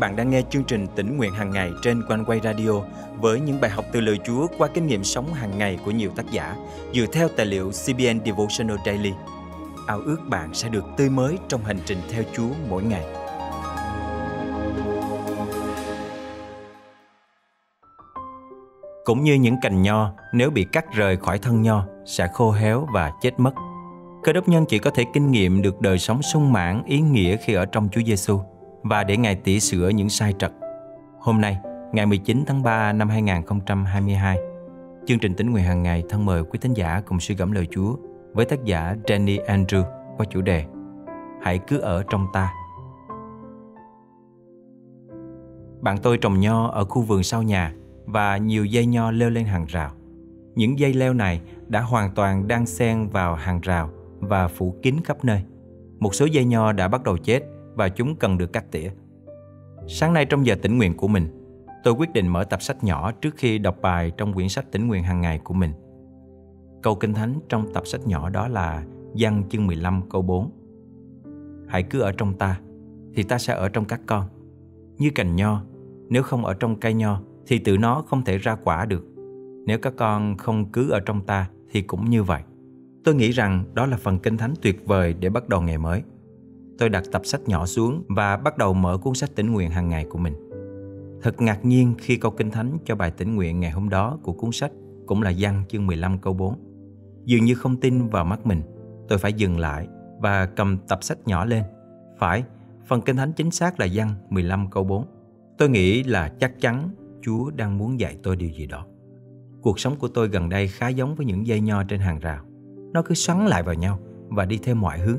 bạn đang nghe chương trình tỉnh nguyện hàng ngày trên quanh quay radio với những bài học từ lời Chúa qua kinh nghiệm sống hàng ngày của nhiều tác giả dựa theo tài liệu CBN Devotional Daily. Ao ước bạn sẽ được tươi mới trong hành trình theo Chúa mỗi ngày. Cũng như những cành nho, nếu bị cắt rời khỏi thân nho sẽ khô héo và chết mất. Cơ đốc nhân chỉ có thể kinh nghiệm được đời sống sung mãn, ý nghĩa khi ở trong Chúa Giêsu và để Ngài tỉ sửa những sai trật. Hôm nay, ngày 19 tháng 3 năm 2022, chương trình tính nguyện hàng ngày thân mời quý thính giả cùng suy gẫm lời Chúa với tác giả Danny Andrew qua chủ đề Hãy cứ ở trong ta. Bạn tôi trồng nho ở khu vườn sau nhà và nhiều dây nho leo lên hàng rào. Những dây leo này đã hoàn toàn đang xen vào hàng rào và phủ kín khắp nơi. Một số dây nho đã bắt đầu chết và chúng cần được cắt tỉa. Sáng nay trong giờ tĩnh nguyện của mình, tôi quyết định mở tập sách nhỏ trước khi đọc bài trong quyển sách tĩnh nguyện hàng ngày của mình. Câu kinh thánh trong tập sách nhỏ đó là Giăng chương 15 câu 4. Hãy cứ ở trong ta, thì ta sẽ ở trong các con. Như cành nho, nếu không ở trong cây nho, thì tự nó không thể ra quả được. Nếu các con không cứ ở trong ta, thì cũng như vậy. Tôi nghĩ rằng đó là phần kinh thánh tuyệt vời để bắt đầu ngày mới tôi đặt tập sách nhỏ xuống và bắt đầu mở cuốn sách tĩnh nguyện hàng ngày của mình. Thật ngạc nhiên khi câu kinh thánh cho bài tĩnh nguyện ngày hôm đó của cuốn sách cũng là văn chương 15 câu 4. Dường như không tin vào mắt mình, tôi phải dừng lại và cầm tập sách nhỏ lên. Phải, phần kinh thánh chính xác là văn 15 câu 4. Tôi nghĩ là chắc chắn Chúa đang muốn dạy tôi điều gì đó. Cuộc sống của tôi gần đây khá giống với những dây nho trên hàng rào. Nó cứ xoắn lại vào nhau và đi theo mọi hướng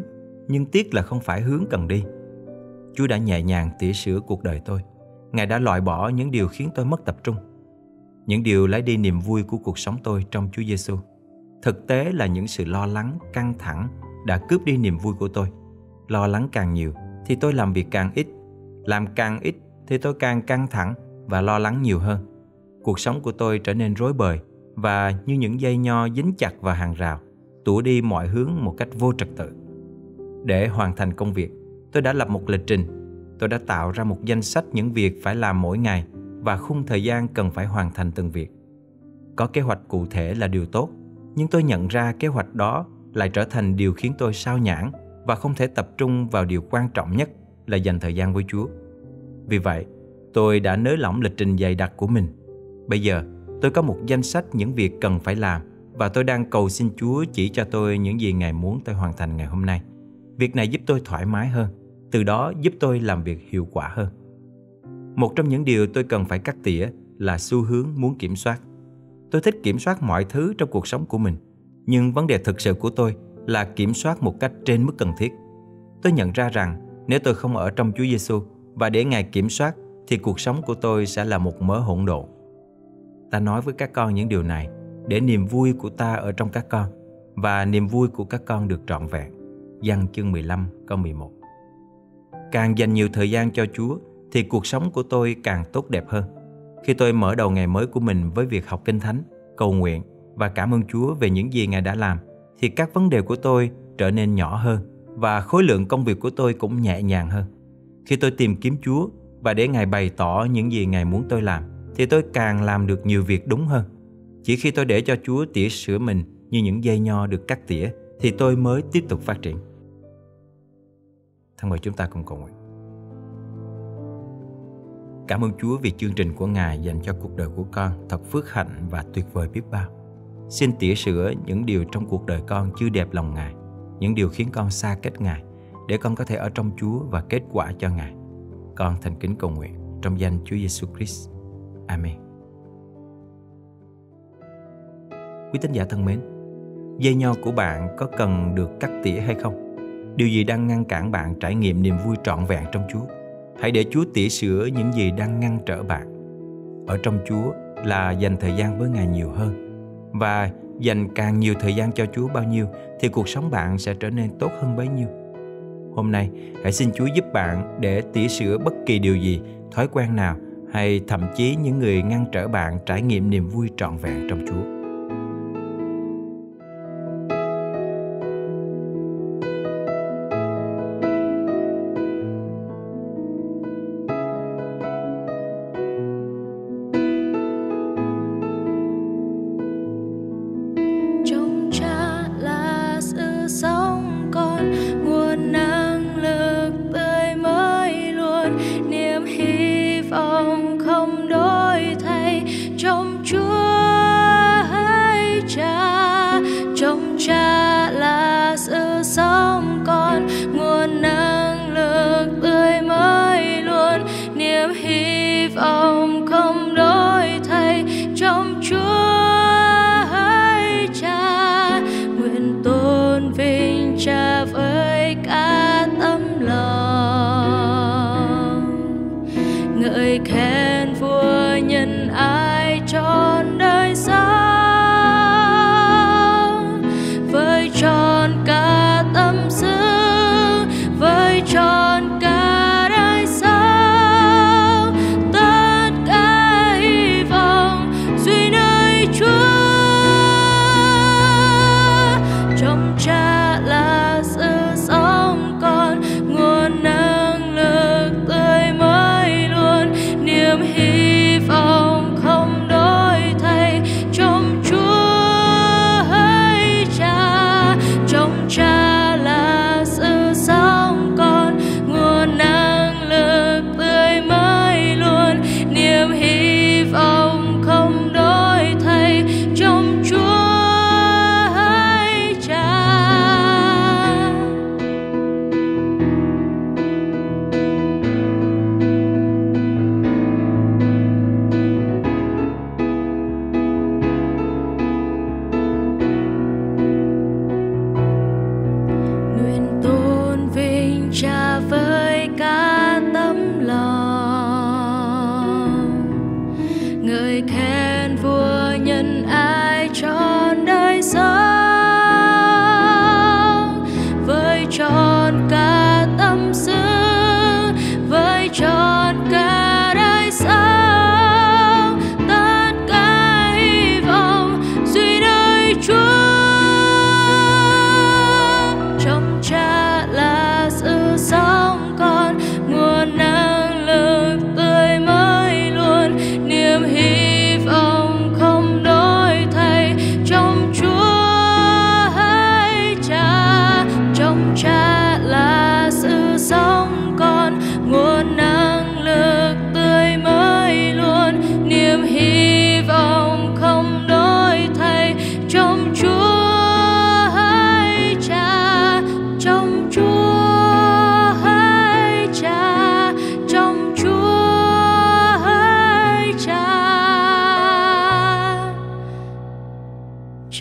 nhưng tiếc là không phải hướng cần đi. Chúa đã nhẹ nhàng tỉa sửa cuộc đời tôi. Ngài đã loại bỏ những điều khiến tôi mất tập trung. Những điều lấy đi niềm vui của cuộc sống tôi trong Chúa Giêsu. Thực tế là những sự lo lắng, căng thẳng đã cướp đi niềm vui của tôi. Lo lắng càng nhiều thì tôi làm việc càng ít. Làm càng ít thì tôi càng căng thẳng và lo lắng nhiều hơn. Cuộc sống của tôi trở nên rối bời và như những dây nho dính chặt vào hàng rào, tủa đi mọi hướng một cách vô trật tự. Để hoàn thành công việc, tôi đã lập một lịch trình. Tôi đã tạo ra một danh sách những việc phải làm mỗi ngày và khung thời gian cần phải hoàn thành từng việc. Có kế hoạch cụ thể là điều tốt, nhưng tôi nhận ra kế hoạch đó lại trở thành điều khiến tôi sao nhãn và không thể tập trung vào điều quan trọng nhất là dành thời gian với Chúa. Vì vậy, tôi đã nới lỏng lịch trình dày đặc của mình. Bây giờ, tôi có một danh sách những việc cần phải làm và tôi đang cầu xin Chúa chỉ cho tôi những gì Ngài muốn tôi hoàn thành ngày hôm nay. Việc này giúp tôi thoải mái hơn, từ đó giúp tôi làm việc hiệu quả hơn. Một trong những điều tôi cần phải cắt tỉa là xu hướng muốn kiểm soát. Tôi thích kiểm soát mọi thứ trong cuộc sống của mình, nhưng vấn đề thực sự của tôi là kiểm soát một cách trên mức cần thiết. Tôi nhận ra rằng nếu tôi không ở trong Chúa Giêsu và để Ngài kiểm soát thì cuộc sống của tôi sẽ là một mớ hỗn độn. Ta nói với các con những điều này để niềm vui của ta ở trong các con và niềm vui của các con được trọn vẹn. Giăng chương 15 câu 11 Càng dành nhiều thời gian cho Chúa thì cuộc sống của tôi càng tốt đẹp hơn. Khi tôi mở đầu ngày mới của mình với việc học kinh thánh, cầu nguyện và cảm ơn Chúa về những gì Ngài đã làm thì các vấn đề của tôi trở nên nhỏ hơn và khối lượng công việc của tôi cũng nhẹ nhàng hơn. Khi tôi tìm kiếm Chúa và để Ngài bày tỏ những gì Ngài muốn tôi làm thì tôi càng làm được nhiều việc đúng hơn. Chỉ khi tôi để cho Chúa tỉa sửa mình như những dây nho được cắt tỉa thì tôi mới tiếp tục phát triển. Thân mời chúng ta cùng cầu nguyện. Cảm ơn Chúa vì chương trình của Ngài dành cho cuộc đời của con thật phước hạnh và tuyệt vời biết bao. Xin tỉa sửa những điều trong cuộc đời con chưa đẹp lòng Ngài, những điều khiến con xa cách Ngài, để con có thể ở trong Chúa và kết quả cho Ngài. Con thành kính cầu nguyện trong danh Chúa Giêsu Christ. Amen. Quý tín giả thân mến, dây nho của bạn có cần được cắt tỉa hay không? Điều gì đang ngăn cản bạn trải nghiệm niềm vui trọn vẹn trong Chúa? Hãy để Chúa tỉa sửa những gì đang ngăn trở bạn. Ở trong Chúa là dành thời gian với Ngài nhiều hơn. Và dành càng nhiều thời gian cho Chúa bao nhiêu thì cuộc sống bạn sẽ trở nên tốt hơn bấy nhiêu. Hôm nay, hãy xin Chúa giúp bạn để tỉa sửa bất kỳ điều gì, thói quen nào hay thậm chí những người ngăn trở bạn trải nghiệm niềm vui trọn vẹn trong Chúa.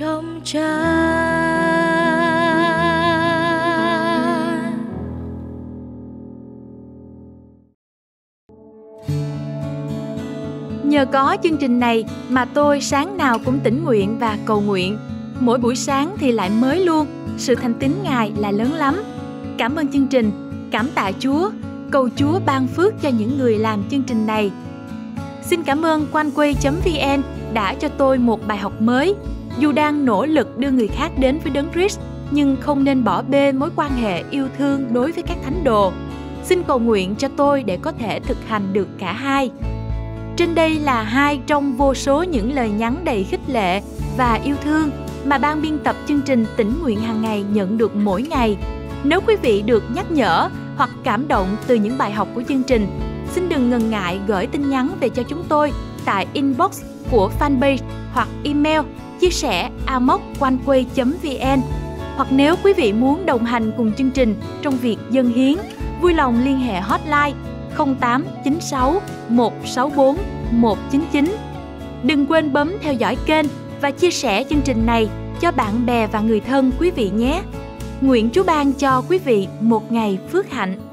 Trong trái Nhờ có chương trình này mà tôi sáng nào cũng tỉnh nguyện và cầu nguyện. Mỗi buổi sáng thì lại mới luôn, sự thành tín Ngài là lớn lắm. Cảm ơn chương trình, cảm tạ Chúa, cầu Chúa ban phước cho những người làm chương trình này. Xin cảm ơn quanquay.vn đã cho tôi một bài học mới. Dù đang nỗ lực đưa người khác đến với Đấng Christ, nhưng không nên bỏ bê mối quan hệ yêu thương đối với các thánh đồ. Xin cầu nguyện cho tôi để có thể thực hành được cả hai. Trên đây là hai trong vô số những lời nhắn đầy khích lệ và yêu thương mà ban biên tập chương trình tỉnh nguyện hàng ngày nhận được mỗi ngày. Nếu quý vị được nhắc nhở hoặc cảm động từ những bài học của chương trình, xin đừng ngần ngại gửi tin nhắn về cho chúng tôi tại inbox của fanpage hoặc email chia sẻ amoconeway.vn hoặc nếu quý vị muốn đồng hành cùng chương trình trong việc dân hiến, vui lòng liên hệ hotline 0896 164 199. Đừng quên bấm theo dõi kênh và chia sẻ chương trình này cho bạn bè và người thân quý vị nhé. Nguyện Chúa ban cho quý vị một ngày phước hạnh.